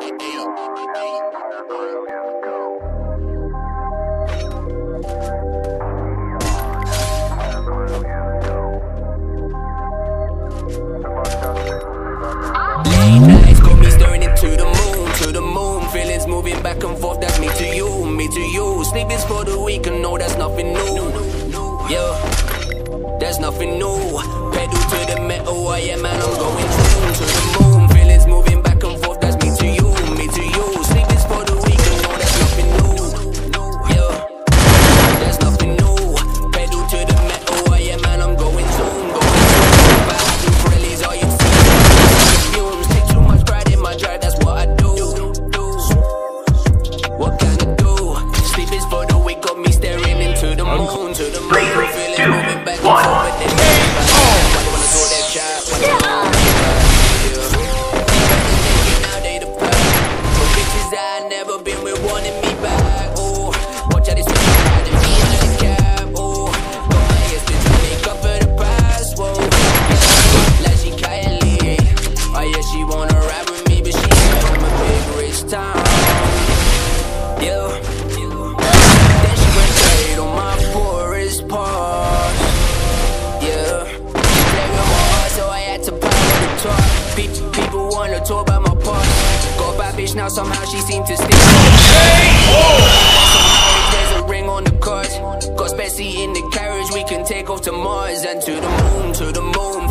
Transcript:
Life got me staring into the moon, to the moon. Feelings moving back and forth, that's me to you, me to you. Sleep is for the weak and no, that's nothing new. Yeah, there's nothing new. Pedal to the metal, oh yeah, man, I'm going true Yeah. Then she on my poorest. Yeah. Played with my heart, so I had to People wanna talk about my bitch now, somehow she seemed to stick. Somehow there's a ring on the cards. Got Spessy in the carriage, we can take off to Mars and to the moon, to the moon.